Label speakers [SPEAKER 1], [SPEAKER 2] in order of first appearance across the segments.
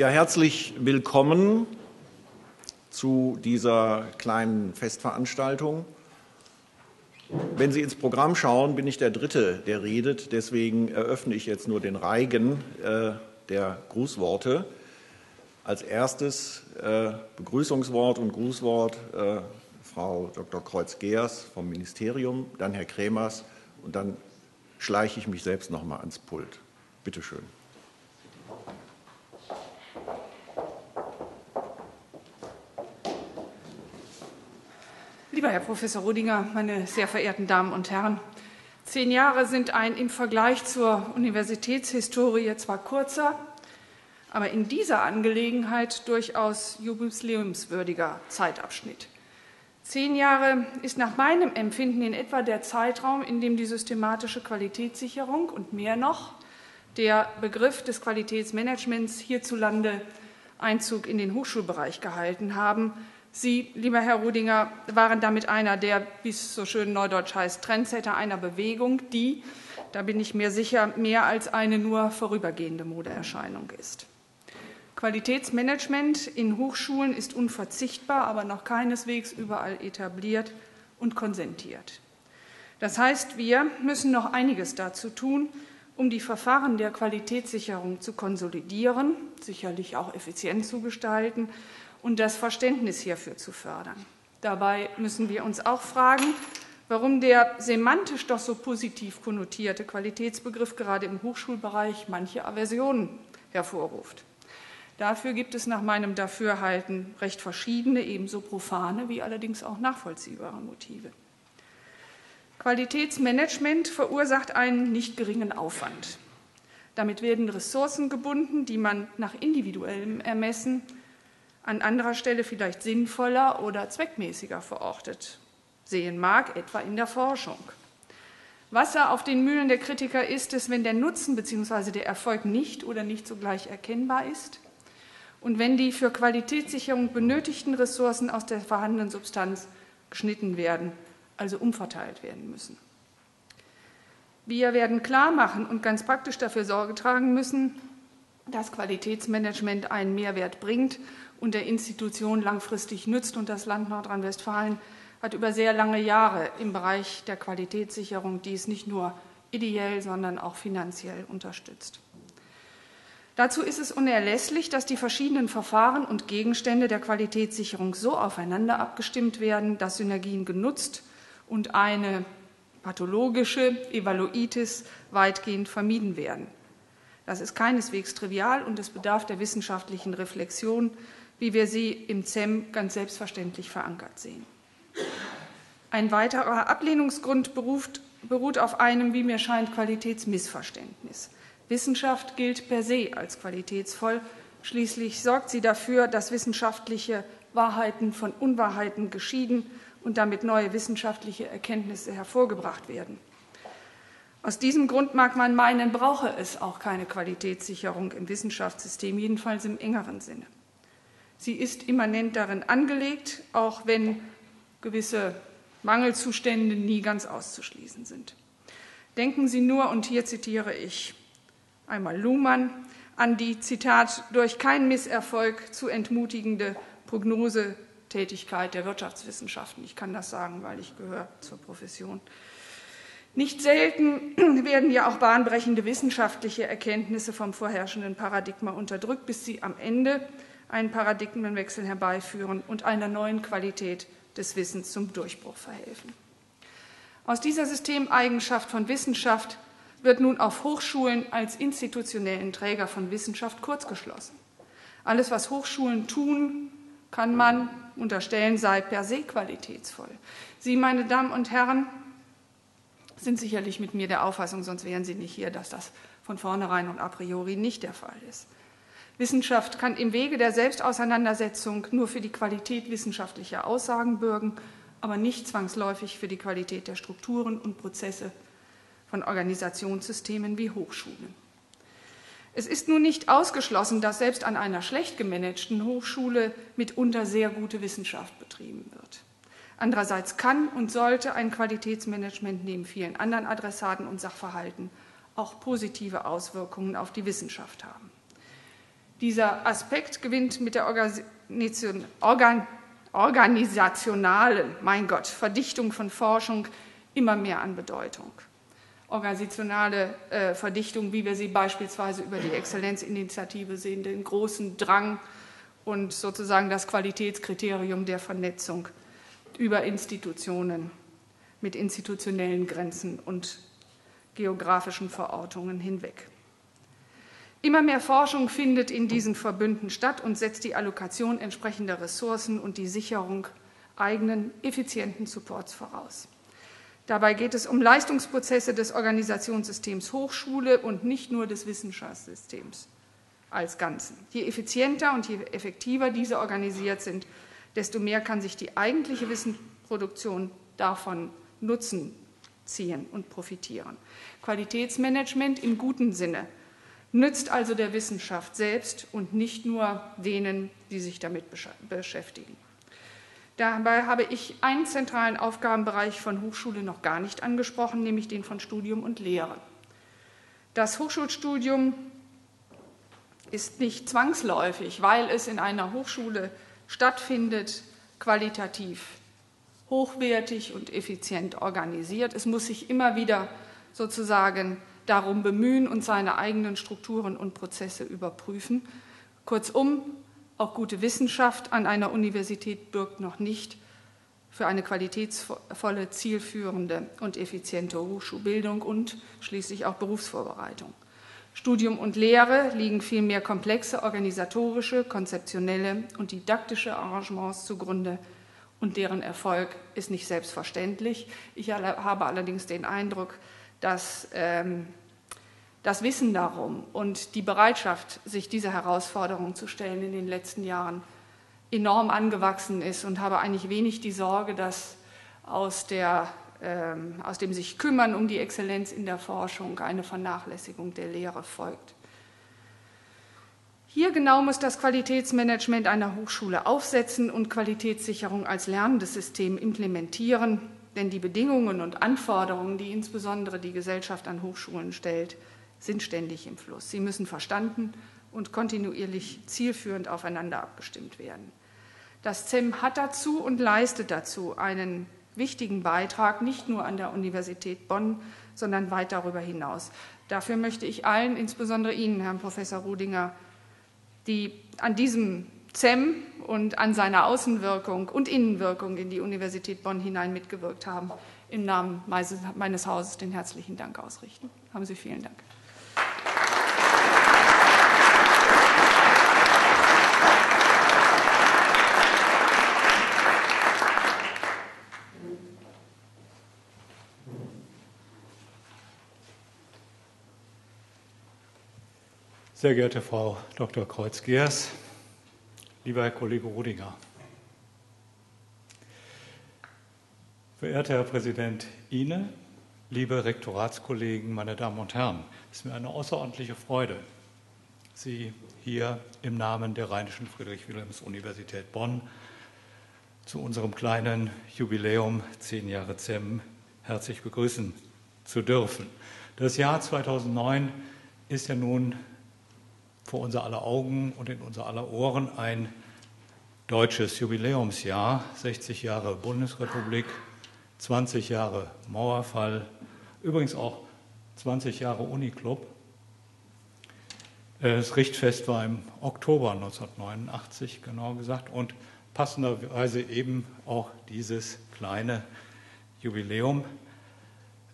[SPEAKER 1] Ja, herzlich willkommen zu dieser kleinen Festveranstaltung. Wenn Sie ins Programm schauen, bin ich der Dritte, der redet. Deswegen eröffne ich jetzt nur den Reigen äh, der Grußworte. Als erstes äh, Begrüßungswort und Grußwort äh, Frau Dr. Kreuz-Geers vom Ministerium, dann Herr Kremers und dann schleiche ich mich selbst noch mal ans Pult. Bitte schön.
[SPEAKER 2] Lieber Herr Professor Rudinger, meine sehr verehrten Damen und Herren, zehn Jahre sind ein im Vergleich zur Universitätshistorie zwar kurzer, aber in dieser Angelegenheit durchaus jubiläumswürdiger Zeitabschnitt. Zehn Jahre ist nach meinem Empfinden in etwa der Zeitraum, in dem die systematische Qualitätssicherung und mehr noch der Begriff des Qualitätsmanagements hierzulande Einzug in den Hochschulbereich gehalten haben, Sie, lieber Herr Rudinger, waren damit einer der, wie es so schön neudeutsch heißt, Trendsetter einer Bewegung, die, da bin ich mir sicher, mehr als eine nur vorübergehende Modeerscheinung ist. Qualitätsmanagement in Hochschulen ist unverzichtbar, aber noch keineswegs überall etabliert und konsentiert. Das heißt, wir müssen noch einiges dazu tun, um die Verfahren der Qualitätssicherung zu konsolidieren, sicherlich auch effizient zu gestalten und das Verständnis hierfür zu fördern. Dabei müssen wir uns auch fragen, warum der semantisch doch so positiv konnotierte Qualitätsbegriff gerade im Hochschulbereich manche Aversionen hervorruft. Dafür gibt es nach meinem Dafürhalten recht verschiedene, ebenso profane wie allerdings auch nachvollziehbare Motive. Qualitätsmanagement verursacht einen nicht geringen Aufwand. Damit werden Ressourcen gebunden, die man nach individuellem Ermessen an anderer Stelle vielleicht sinnvoller oder zweckmäßiger verortet sehen mag, etwa in der Forschung. Wasser auf den Mühlen der Kritiker ist es, wenn der Nutzen bzw. der Erfolg nicht oder nicht sogleich erkennbar ist und wenn die für Qualitätssicherung benötigten Ressourcen aus der vorhandenen Substanz geschnitten werden, also umverteilt werden müssen. Wir werden klar machen und ganz praktisch dafür Sorge tragen müssen, dass Qualitätsmanagement einen Mehrwert bringt und der Institution langfristig nützt. Und das Land Nordrhein-Westfalen hat über sehr lange Jahre im Bereich der Qualitätssicherung dies nicht nur ideell, sondern auch finanziell unterstützt. Dazu ist es unerlässlich, dass die verschiedenen Verfahren und Gegenstände der Qualitätssicherung so aufeinander abgestimmt werden, dass Synergien genutzt und eine pathologische Evaluitis weitgehend vermieden werden. Das ist keineswegs trivial und es bedarf der wissenschaftlichen Reflexion, wie wir sie im ZEM ganz selbstverständlich verankert sehen. Ein weiterer Ablehnungsgrund beruft, beruht auf einem, wie mir scheint, Qualitätsmissverständnis. Wissenschaft gilt per se als qualitätsvoll. Schließlich sorgt sie dafür, dass wissenschaftliche Wahrheiten von Unwahrheiten geschieden und damit neue wissenschaftliche Erkenntnisse hervorgebracht werden. Aus diesem Grund mag man meinen, brauche es auch keine Qualitätssicherung im Wissenschaftssystem, jedenfalls im engeren Sinne. Sie ist immanent darin angelegt, auch wenn gewisse Mangelzustände nie ganz auszuschließen sind. Denken Sie nur, und hier zitiere ich einmal Luhmann, an die, Zitat, durch keinen Misserfolg zu entmutigende Prognosetätigkeit der Wirtschaftswissenschaften. Ich kann das sagen, weil ich gehöre zur Profession. Nicht selten werden ja auch bahnbrechende wissenschaftliche Erkenntnisse vom vorherrschenden Paradigma unterdrückt, bis sie am Ende einen Paradigmenwechsel herbeiführen und einer neuen Qualität des Wissens zum Durchbruch verhelfen. Aus dieser Systemeigenschaft von Wissenschaft wird nun auf Hochschulen als institutionellen Träger von Wissenschaft kurzgeschlossen. Alles, was Hochschulen tun, kann man unterstellen, sei per se qualitätsvoll. Sie, meine Damen und Herren, sind sicherlich mit mir der Auffassung, sonst wären Sie nicht hier, dass das von vornherein und a priori nicht der Fall ist. Wissenschaft kann im Wege der Selbstauseinandersetzung nur für die Qualität wissenschaftlicher Aussagen bürgen, aber nicht zwangsläufig für die Qualität der Strukturen und Prozesse von Organisationssystemen wie Hochschulen. Es ist nun nicht ausgeschlossen, dass selbst an einer schlecht gemanagten Hochschule mitunter sehr gute Wissenschaft betrieben wird. Andererseits kann und sollte ein Qualitätsmanagement neben vielen anderen Adressaten und Sachverhalten auch positive Auswirkungen auf die Wissenschaft haben. Dieser Aspekt gewinnt mit der Organ organisationalen, mein Gott, Verdichtung von Forschung immer mehr an Bedeutung. Organisationale äh, Verdichtung, wie wir sie beispielsweise über die Exzellenzinitiative sehen, den großen Drang und sozusagen das Qualitätskriterium der Vernetzung über Institutionen mit institutionellen Grenzen und geografischen Verortungen hinweg. Immer mehr Forschung findet in diesen Verbünden statt und setzt die Allokation entsprechender Ressourcen und die Sicherung eigenen effizienten Supports voraus. Dabei geht es um Leistungsprozesse des Organisationssystems Hochschule und nicht nur des Wissenschaftssystems als Ganzen. Je effizienter und je effektiver diese organisiert sind, desto mehr kann sich die eigentliche Wissensproduktion davon Nutzen ziehen und profitieren. Qualitätsmanagement im guten Sinne nützt also der Wissenschaft selbst und nicht nur denen, die sich damit beschäftigen. Dabei habe ich einen zentralen Aufgabenbereich von Hochschule noch gar nicht angesprochen, nämlich den von Studium und Lehre. Das Hochschulstudium ist nicht zwangsläufig, weil es in einer Hochschule stattfindet, qualitativ hochwertig und effizient organisiert. Es muss sich immer wieder sozusagen darum bemühen und seine eigenen Strukturen und Prozesse überprüfen. Kurzum, auch gute Wissenschaft an einer Universität birgt noch nicht für eine qualitätsvolle, zielführende und effiziente Hochschulbildung und schließlich auch Berufsvorbereitung. Studium und Lehre liegen vielmehr komplexe organisatorische, konzeptionelle und didaktische Arrangements zugrunde und deren Erfolg ist nicht selbstverständlich. Ich habe allerdings den Eindruck, dass ähm, das Wissen darum und die Bereitschaft, sich dieser Herausforderung zu stellen, in den letzten Jahren enorm angewachsen ist und habe eigentlich wenig die Sorge, dass aus, der, aus dem sich kümmern um die Exzellenz in der Forschung eine Vernachlässigung der Lehre folgt. Hier genau muss das Qualitätsmanagement einer Hochschule aufsetzen und Qualitätssicherung als lernendes System implementieren, denn die Bedingungen und Anforderungen, die insbesondere die Gesellschaft an Hochschulen stellt, sind ständig im Fluss. Sie müssen verstanden und kontinuierlich zielführend aufeinander abgestimmt werden. Das ZEM hat dazu und leistet dazu einen wichtigen Beitrag, nicht nur an der Universität Bonn, sondern weit darüber hinaus. Dafür möchte ich allen, insbesondere Ihnen, Herrn Professor Rudinger, die an diesem ZEM und an seiner Außenwirkung und Innenwirkung in die Universität Bonn hinein mitgewirkt haben, im Namen meines Hauses den herzlichen Dank ausrichten. Haben Sie vielen Dank.
[SPEAKER 3] Sehr geehrte Frau Dr. Kreuz-Gers, lieber Herr Kollege Rudinger, verehrter Herr Präsident Ine, liebe Rektoratskollegen, meine Damen und Herren, es ist mir eine außerordentliche Freude, Sie hier im Namen der Rheinischen Friedrich-Wilhelms-Universität Bonn zu unserem kleinen Jubiläum zehn Jahre ZEM herzlich begrüßen zu dürfen. Das Jahr 2009 ist ja nun vor unser aller Augen und in unser aller Ohren ein deutsches Jubiläumsjahr, 60 Jahre Bundesrepublik, 20 Jahre Mauerfall, übrigens auch 20 Jahre Uniclub. Das Richtfest war im Oktober 1989, genau gesagt, und passenderweise eben auch dieses kleine Jubiläum,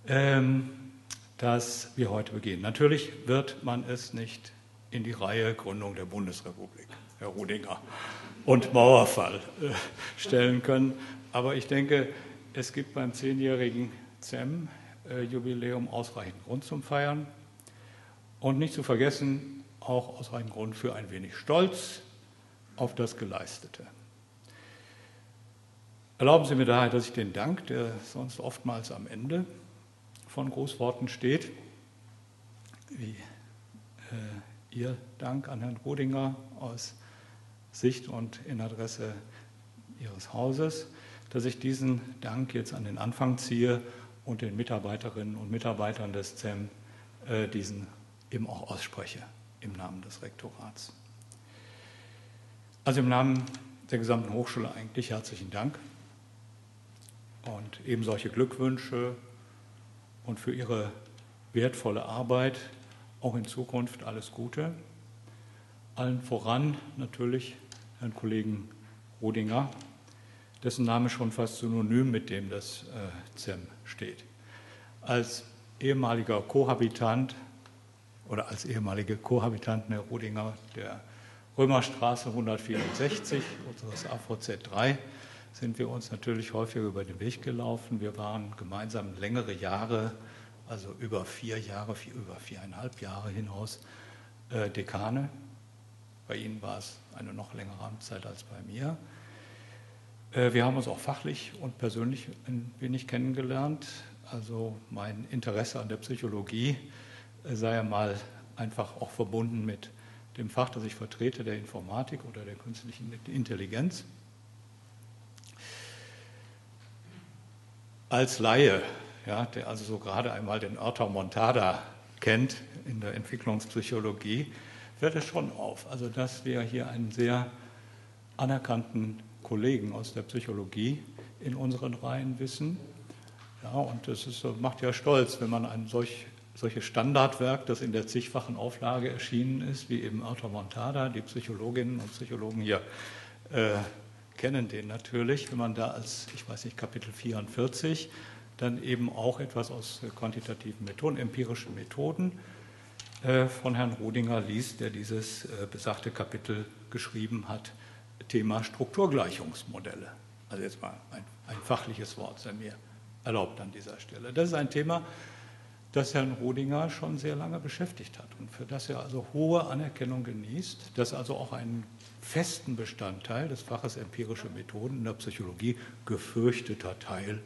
[SPEAKER 3] ähm, das wir heute begehen. Natürlich wird man es nicht in die Reihe Gründung der Bundesrepublik, Herr Rudinger, und Mauerfall äh, stellen können. Aber ich denke, es gibt beim zehnjährigen ZEM-Jubiläum ausreichend Grund zum Feiern und nicht zu vergessen auch ausreichend Grund für ein wenig Stolz auf das Geleistete. Erlauben Sie mir daher, dass ich den Dank, der sonst oftmals am Ende von Großworten steht, wie äh, Ihr Dank an Herrn Rodinger aus Sicht und in Adresse Ihres Hauses, dass ich diesen Dank jetzt an den Anfang ziehe und den Mitarbeiterinnen und Mitarbeitern des ZEM äh, diesen eben auch ausspreche im Namen des Rektorats. Also im Namen der gesamten Hochschule eigentlich herzlichen Dank und eben solche Glückwünsche und für Ihre wertvolle Arbeit auch in Zukunft alles Gute. Allen voran natürlich Herrn Kollegen Rodinger, dessen Name schon fast synonym mit dem des äh, ZEM steht. Als ehemaliger Kohabitant oder als ehemalige Kohabitanten Herr Rodinger der Römerstraße 164 unseres AVZ 3 sind wir uns natürlich häufiger über den Weg gelaufen. Wir waren gemeinsam längere Jahre, also über vier Jahre, vier, über viereinhalb Jahre hinaus äh, Dekane. Bei Ihnen war es eine noch längere Amtszeit als bei mir. Äh, wir haben uns auch fachlich und persönlich ein wenig kennengelernt. Also mein Interesse an der Psychologie äh, sei ja mal einfach auch verbunden mit dem Fach, das ich vertrete, der Informatik oder der künstlichen Intelligenz. Als Laie, ja, der also so gerade einmal den Örter Montada kennt in der Entwicklungspsychologie, fällt es schon auf. Also, dass wir hier einen sehr anerkannten Kollegen aus der Psychologie in unseren Reihen wissen. Ja, und das ist, macht ja stolz, wenn man ein solch solches Standardwerk, das in der zigfachen Auflage erschienen ist, wie eben Arthur Montada, die Psychologinnen und Psychologen hier äh, kennen den natürlich, wenn man da als, ich weiß nicht, Kapitel 44 dann eben auch etwas aus quantitativen Methoden, empirischen Methoden äh, von Herrn Rodinger liest, der dieses äh, besagte Kapitel geschrieben hat, Thema Strukturgleichungsmodelle. Also jetzt mal ein, ein fachliches Wort sei mir erlaubt an dieser Stelle. Das ist ein Thema, das Herrn Rodinger schon sehr lange beschäftigt hat und für das er also hohe Anerkennung genießt, das also auch einen festen Bestandteil des Faches empirische Methoden in der Psychologie, gefürchteter Teil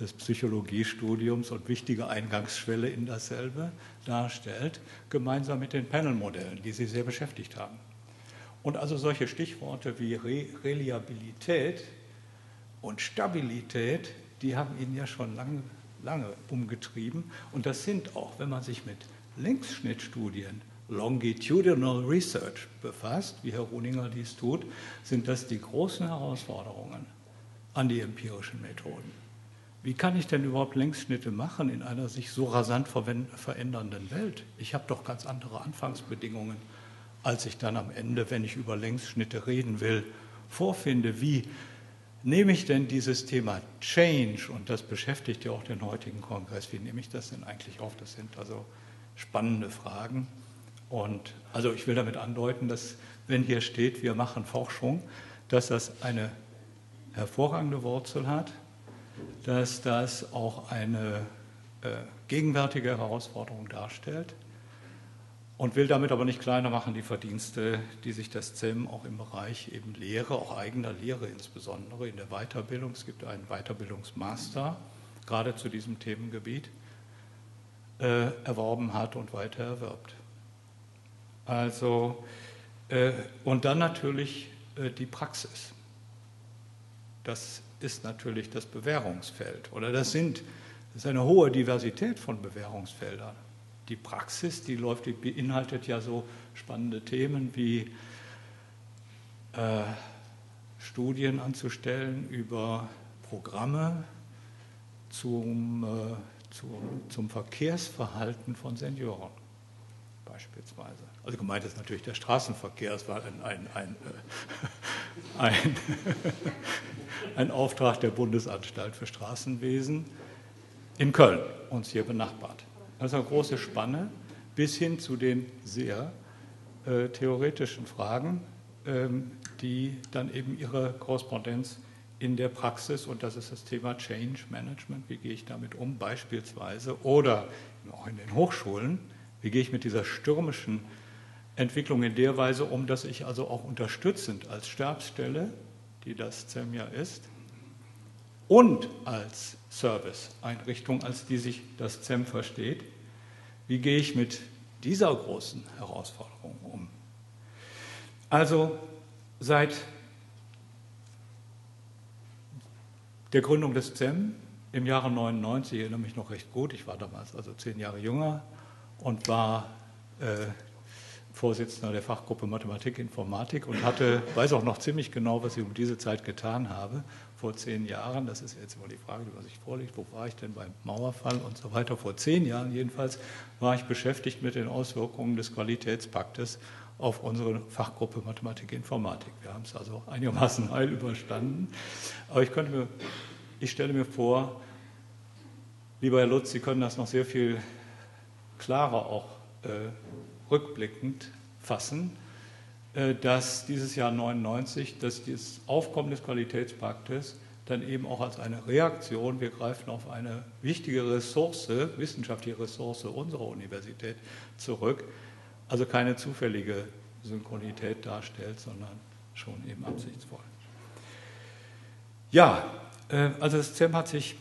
[SPEAKER 3] des Psychologiestudiums und wichtige Eingangsschwelle in dasselbe darstellt, gemeinsam mit den Panelmodellen, die Sie sehr beschäftigt haben. Und also solche Stichworte wie Re Reliabilität und Stabilität, die haben Ihnen ja schon lange lange umgetrieben. Und das sind auch, wenn man sich mit Längsschnittstudien, Longitudinal Research befasst, wie Herr Runinger dies tut, sind das die großen Herausforderungen an die empirischen Methoden. Wie kann ich denn überhaupt Längsschnitte machen in einer sich so rasant verändernden Welt? Ich habe doch ganz andere Anfangsbedingungen, als ich dann am Ende, wenn ich über Längsschnitte reden will, vorfinde. Wie nehme ich denn dieses Thema Change, und das beschäftigt ja auch den heutigen Kongress, wie nehme ich das denn eigentlich auf? Das sind also spannende Fragen. Und also ich will damit andeuten, dass wenn hier steht, wir machen Forschung, dass das eine hervorragende Wurzel hat, dass das auch eine äh, gegenwärtige Herausforderung darstellt und will damit aber nicht kleiner machen die Verdienste, die sich das ZEM auch im Bereich eben Lehre, auch eigener Lehre insbesondere in der Weiterbildung, es gibt einen Weiterbildungsmaster gerade zu diesem Themengebiet, äh, erworben hat und weiter erwirbt. Also, äh, und dann natürlich äh, die Praxis. Das ist natürlich das Bewährungsfeld oder das sind, das ist eine hohe Diversität von Bewährungsfeldern die Praxis, die läuft, die beinhaltet ja so spannende Themen wie äh, Studien anzustellen über Programme zum, äh, zum, zum Verkehrsverhalten von Senioren beispielsweise. Also gemeint ist natürlich der Straßenverkehr, es war ein, ein, ein, äh, ein, ein Auftrag der Bundesanstalt für Straßenwesen in Köln, uns hier benachbart. Also eine große Spanne bis hin zu den sehr äh, theoretischen Fragen, ähm, die dann eben ihre Korrespondenz in der Praxis, und das ist das Thema Change Management, wie gehe ich damit um beispielsweise, oder auch in den Hochschulen, wie gehe ich mit dieser stürmischen Entwicklung in der Weise um, dass ich also auch unterstützend als Stabsstelle, die das CEM ja ist, und als Serviceeinrichtung, als die sich das ZEM versteht. Wie gehe ich mit dieser großen Herausforderung um? Also seit der Gründung des ZEM im Jahre 99, ich erinnere mich noch recht gut, ich war damals also zehn Jahre jünger und war äh, Vorsitzender der Fachgruppe Mathematik Informatik und hatte, weiß auch noch ziemlich genau, was ich um diese Zeit getan habe, vor zehn Jahren. Das ist jetzt immer die Frage, die was sich vorliegt. Wo war ich denn beim Mauerfall und so weiter? Vor zehn Jahren jedenfalls war ich beschäftigt mit den Auswirkungen des Qualitätspaktes auf unsere Fachgruppe Mathematik Informatik. Wir haben es also einigermaßen heil überstanden. Aber ich könnte mir, ich stelle mir vor, lieber Herr Lutz, Sie können das noch sehr viel klarer auch äh, rückblickend fassen, äh, dass dieses Jahr 99, dass das Aufkommen des Qualitätspaktes dann eben auch als eine Reaktion, wir greifen auf eine wichtige Ressource, wissenschaftliche Ressource unserer Universität zurück, also keine zufällige Synchronität darstellt, sondern schon eben absichtsvoll. Ja, äh, also das ZEM hat sich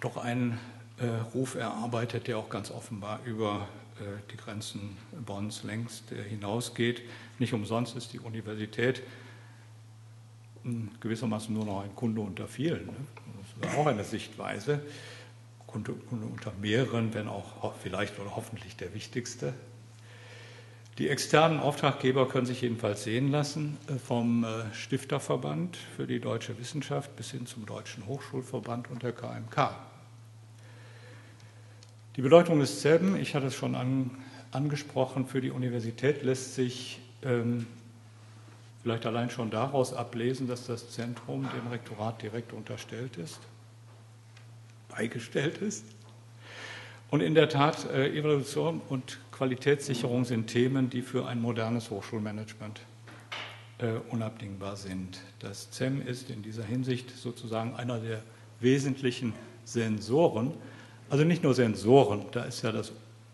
[SPEAKER 3] doch einen äh, Ruf erarbeitet, der auch ganz offenbar über die Grenzen Bonns längst hinausgeht. Nicht umsonst ist die Universität hm, gewissermaßen nur noch ein Kunde unter vielen. Ne? Das ist auch eine Sichtweise. Kunde, unter mehreren, wenn auch vielleicht oder hoffentlich der wichtigste. Die externen Auftraggeber können sich jedenfalls sehen lassen, äh, vom Stifterverband für die deutsche Wissenschaft bis hin zum Deutschen Hochschulverband und der KMK. Die Bedeutung des CERN, ich hatte es schon an, angesprochen, für die Universität lässt sich ähm, vielleicht allein schon daraus ablesen, dass das Zentrum dem Rektorat direkt unterstellt ist, beigestellt ist. Und in der Tat, äh, Evaluation und Qualitätssicherung sind Themen, die für ein modernes Hochschulmanagement äh, unabdingbar sind. Das CEM ist in dieser Hinsicht sozusagen einer der wesentlichen Sensoren also nicht nur Sensoren, da ist ja das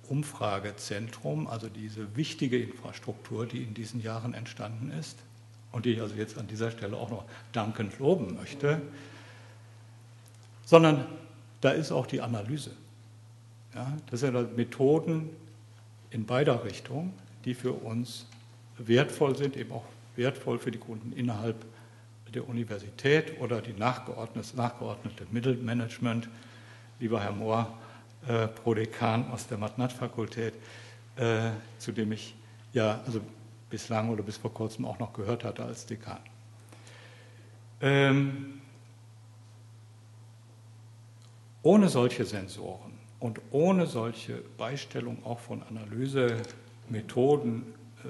[SPEAKER 3] Umfragezentrum, also diese wichtige Infrastruktur, die in diesen Jahren entstanden ist und die ich also jetzt an dieser Stelle auch noch dankend loben möchte, sondern da ist auch die Analyse. Ja, das sind Methoden in beider Richtungen, die für uns wertvoll sind, eben auch wertvoll für die Kunden innerhalb der Universität oder die nachgeordnete, nachgeordnete Mittelmanagement lieber Herr Mohr, äh, Prodekan aus der Mathematikfakultät, äh, zu dem ich ja also bislang oder bis vor kurzem auch noch gehört hatte als Dekan. Ähm, ohne solche Sensoren und ohne solche Beistellung auch von Analysemethoden äh,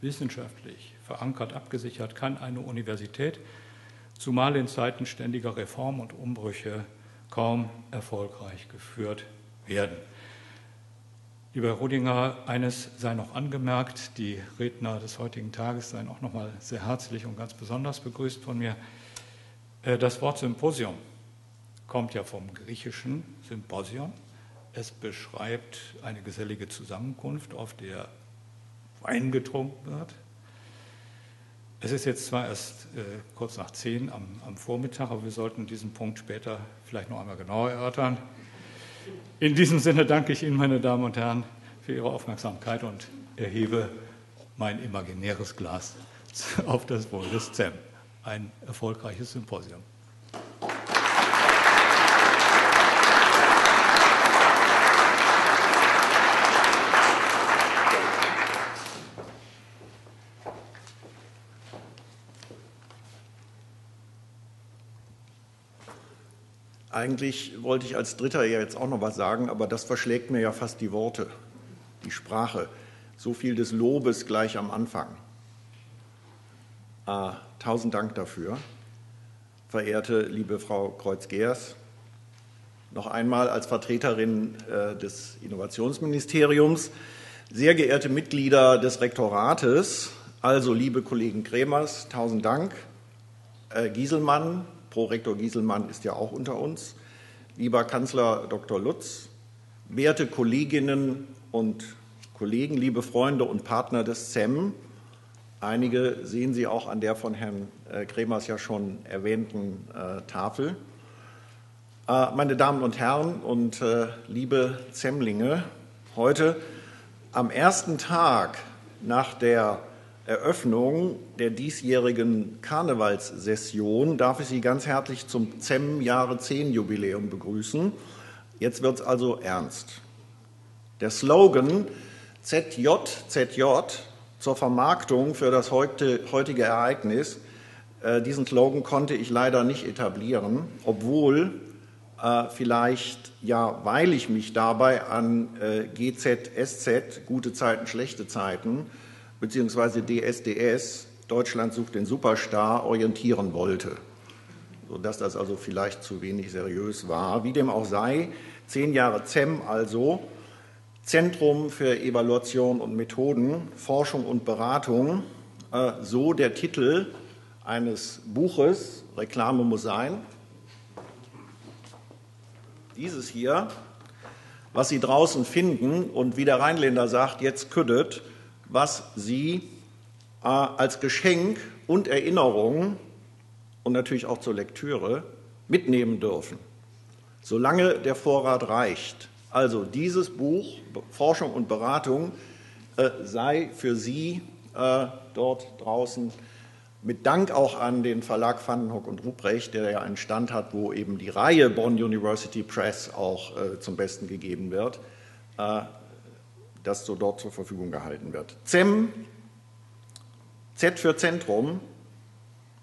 [SPEAKER 3] wissenschaftlich verankert, abgesichert, kann eine Universität, zumal in Zeiten ständiger Reform und Umbrüche, kaum erfolgreich geführt werden. Lieber Rudinger, eines sei noch angemerkt, die Redner des heutigen Tages seien auch noch mal sehr herzlich und ganz besonders begrüßt von mir. Äh, das Wort Symposium kommt ja vom griechischen Symposion. Es beschreibt eine gesellige Zusammenkunft, auf der Wein getrunken wird, es ist jetzt zwar erst äh, kurz nach zehn am, am, Vormittag, aber wir sollten diesen Punkt später vielleicht noch einmal genauer erörtern. In diesem Sinne danke ich Ihnen, meine Damen und Herren, für Ihre Aufmerksamkeit und erhebe mein imaginäres Glas auf das Wohl des ZEM. Ein erfolgreiches Symposium.
[SPEAKER 1] Eigentlich wollte ich als Dritter ja jetzt auch noch was sagen, aber das verschlägt mir ja fast die Worte, die Sprache. So viel des Lobes gleich am Anfang. Ah, tausend Dank dafür. Verehrte liebe Frau Kreuz-Gers, noch einmal als Vertreterin äh, des Innovationsministeriums, sehr geehrte Mitglieder des Rektorates, also liebe Kollegen Kremers, tausend Dank. Äh, Gieselmann, Prorektor Gieselmann ist ja auch unter uns. Lieber Kanzler Dr. Lutz, werte Kolleginnen und Kollegen, liebe Freunde und Partner des CEM, einige sehen Sie auch an der von Herrn äh, Kremers ja schon erwähnten äh, Tafel. Äh, meine Damen und Herren und äh, liebe Zemmlinge, heute am ersten Tag nach der Eröffnung der diesjährigen Karnevalssession darf ich Sie ganz herzlich zum ZEM Jahre 10 Jubiläum begrüßen. Jetzt wird es also ernst. Der Slogan ZJ, ZJ zur Vermarktung für das heutige Ereignis. Äh, diesen Slogan konnte ich leider nicht etablieren, obwohl äh, vielleicht ja, weil ich mich dabei an äh, GZSZ, gute Zeiten, schlechte Zeiten, beziehungsweise DSDS, Deutschland sucht den Superstar, orientieren wollte. Sodass das also vielleicht zu wenig seriös war. Wie dem auch sei, zehn Jahre ZEM also, Zentrum für Evaluation und Methoden, Forschung und Beratung, äh, so der Titel eines Buches, Reklame muss sein. Dieses hier, was Sie draußen finden und wie der Rheinländer sagt, jetzt küdet, was Sie äh, als Geschenk und Erinnerung und natürlich auch zur Lektüre mitnehmen dürfen, solange der Vorrat reicht. Also dieses Buch Forschung und Beratung äh, sei für Sie äh, dort draußen mit Dank auch an den Verlag Vandenhoek und Ruprecht, der ja einen Stand hat, wo eben die Reihe Bonn University Press auch äh, zum Besten gegeben wird, äh, das so dort zur Verfügung gehalten wird. ZEM, Z für Zentrum,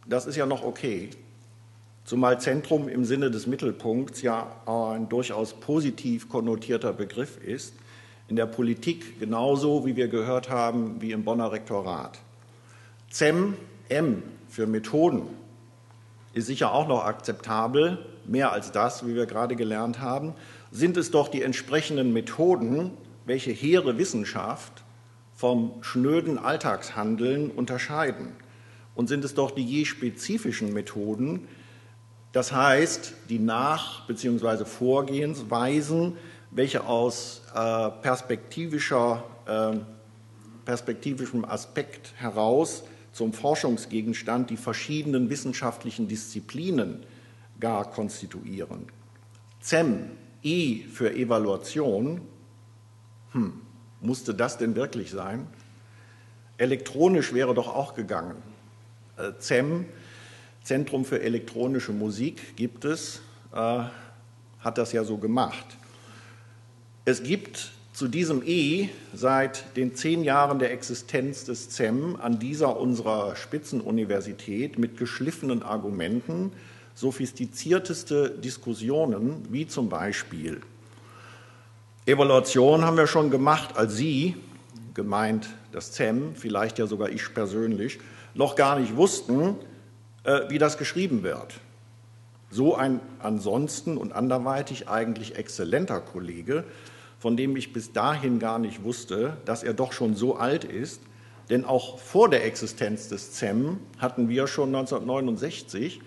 [SPEAKER 1] das ist ja noch okay, zumal Zentrum im Sinne des Mittelpunkts ja ein durchaus positiv konnotierter Begriff ist, in der Politik genauso, wie wir gehört haben, wie im Bonner Rektorat. ZEM, M für Methoden, ist sicher auch noch akzeptabel, mehr als das, wie wir gerade gelernt haben, sind es doch die entsprechenden Methoden, welche hehre Wissenschaft vom schnöden Alltagshandeln unterscheiden. Und sind es doch die je spezifischen Methoden, das heißt, die Nach- bzw. Vorgehensweisen, welche aus äh, perspektivischer, äh, perspektivischem Aspekt heraus zum Forschungsgegenstand die verschiedenen wissenschaftlichen Disziplinen gar konstituieren. ZEM, E für Evaluation, hm, musste das denn wirklich sein? Elektronisch wäre doch auch gegangen. Äh, ZEM Zentrum für elektronische Musik gibt es, äh, hat das ja so gemacht. Es gibt zu diesem E seit den zehn Jahren der Existenz des ZEM an dieser unserer Spitzenuniversität mit geschliffenen Argumenten sophistizierteste Diskussionen, wie zum Beispiel Evaluation haben wir schon gemacht, als Sie, gemeint das ZEM, vielleicht ja sogar ich persönlich, noch gar nicht wussten, äh, wie das geschrieben wird. So ein ansonsten und anderweitig eigentlich exzellenter Kollege, von dem ich bis dahin gar nicht wusste, dass er doch schon so alt ist, denn auch vor der Existenz des ZEM hatten wir schon 1969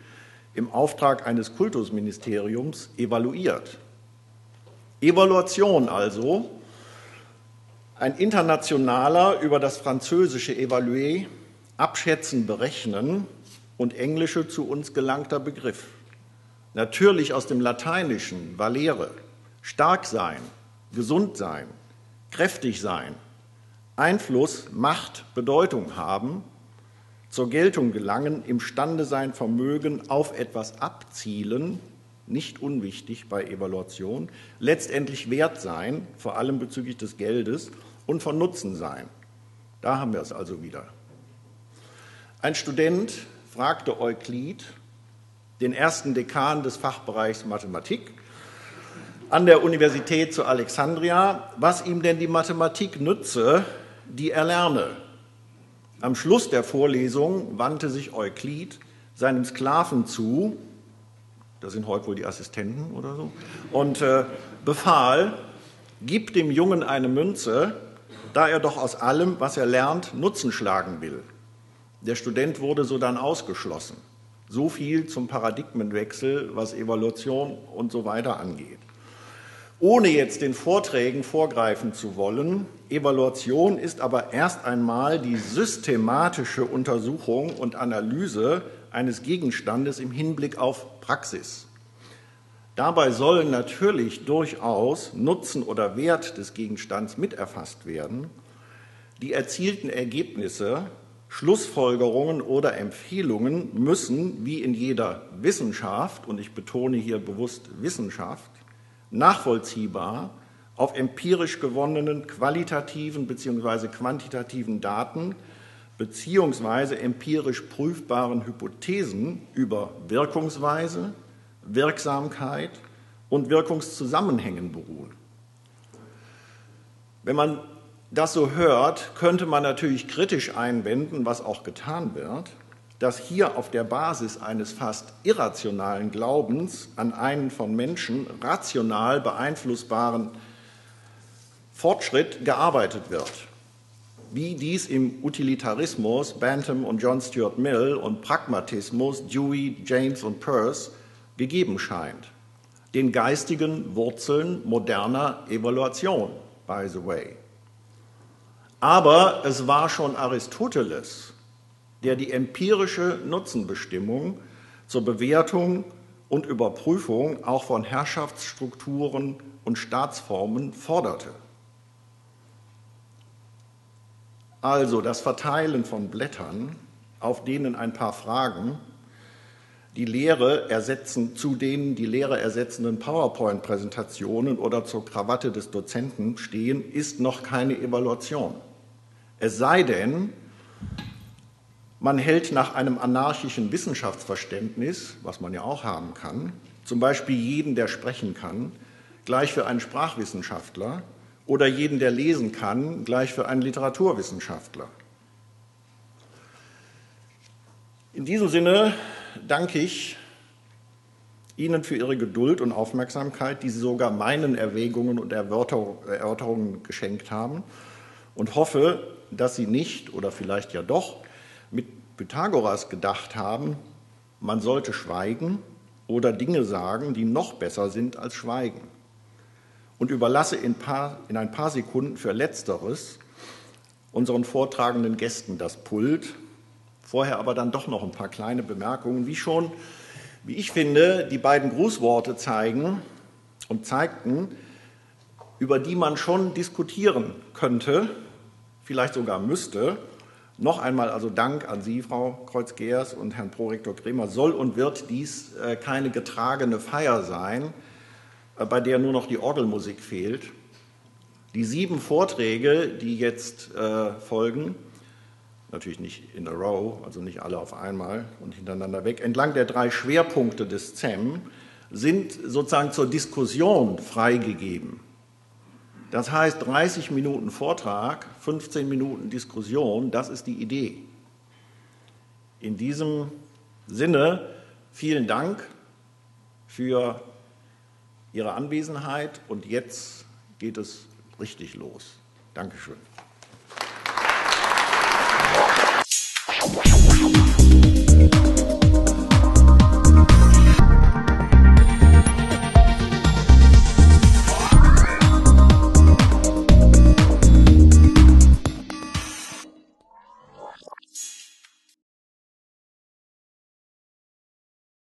[SPEAKER 1] im Auftrag eines Kultusministeriums evaluiert. Evaluation also, ein internationaler über das französische Evaluer, abschätzen, berechnen, und englische zu uns gelangter Begriff. Natürlich aus dem Lateinischen, valere, stark sein, gesund sein, kräftig sein, Einfluss, Macht, Bedeutung haben, zur Geltung gelangen, imstande sein, Vermögen auf etwas abzielen, nicht unwichtig bei Evaluation, letztendlich wert sein, vor allem bezüglich des Geldes und von Nutzen sein. Da haben wir es also wieder. Ein Student fragte Euklid den ersten Dekan des Fachbereichs Mathematik an der Universität zu Alexandria, was ihm denn die Mathematik nütze, die er lerne. Am Schluss der Vorlesung wandte sich Euklid seinem Sklaven zu, das sind heute wohl die Assistenten oder so, und äh, befahl, gib dem Jungen eine Münze, da er doch aus allem, was er lernt, Nutzen schlagen will. Der Student wurde so dann ausgeschlossen. So viel zum Paradigmenwechsel, was Evaluation und so weiter angeht. Ohne jetzt den Vorträgen vorgreifen zu wollen, Evaluation ist aber erst einmal die systematische Untersuchung und Analyse eines Gegenstandes im Hinblick auf Praxis. Dabei sollen natürlich durchaus Nutzen oder Wert des Gegenstands miterfasst werden. Die erzielten Ergebnisse Schlussfolgerungen oder Empfehlungen müssen, wie in jeder Wissenschaft, und ich betone hier bewusst Wissenschaft, nachvollziehbar, auf empirisch gewonnenen qualitativen bzw. quantitativen Daten bzw. empirisch prüfbaren Hypothesen über Wirkungsweise, Wirksamkeit und Wirkungszusammenhängen beruhen. Wenn man das so hört, könnte man natürlich kritisch einwenden, was auch getan wird, dass hier auf der Basis eines fast irrationalen Glaubens an einen von Menschen rational beeinflussbaren Fortschritt gearbeitet wird, wie dies im Utilitarismus Bantam und John Stuart Mill und Pragmatismus Dewey, James und Peirce gegeben scheint, den geistigen Wurzeln moderner Evaluation, by the way. Aber es war schon Aristoteles, der die empirische Nutzenbestimmung zur Bewertung und Überprüfung auch von Herrschaftsstrukturen und Staatsformen forderte. Also das Verteilen von Blättern, auf denen ein paar Fragen die Lehre ersetzen, zu denen die Lehre ersetzenden PowerPoint-Präsentationen oder zur Krawatte des Dozenten stehen, ist noch keine Evaluation. Es sei denn, man hält nach einem anarchischen Wissenschaftsverständnis, was man ja auch haben kann, zum Beispiel jeden, der sprechen kann, gleich für einen Sprachwissenschaftler oder jeden, der lesen kann, gleich für einen Literaturwissenschaftler. In diesem Sinne danke ich Ihnen für Ihre Geduld und Aufmerksamkeit, die Sie sogar meinen Erwägungen und Erörterungen geschenkt haben und hoffe, dass Sie nicht oder vielleicht ja doch mit Pythagoras gedacht haben, man sollte schweigen oder Dinge sagen, die noch besser sind als schweigen und überlasse in, paar, in ein paar Sekunden für Letzteres unseren vortragenden Gästen das Pult. Vorher aber dann doch noch ein paar kleine Bemerkungen, wie schon, wie ich finde, die beiden Grußworte zeigen und zeigten, über die man schon diskutieren könnte, vielleicht sogar müsste. Noch einmal also Dank an Sie, Frau Kreuz-Geers und Herrn Prorektor Kremer. Soll und wird dies äh, keine getragene Feier sein, bei der nur noch die Orgelmusik fehlt. Die sieben Vorträge, die jetzt äh, folgen, natürlich nicht in a row, also nicht alle auf einmal und hintereinander weg, entlang der drei Schwerpunkte des CEM sind sozusagen zur Diskussion freigegeben. Das heißt, 30 Minuten Vortrag, 15 Minuten Diskussion, das ist die Idee. In diesem Sinne vielen Dank für Ihre Anwesenheit. Und jetzt geht es richtig los. Dankeschön.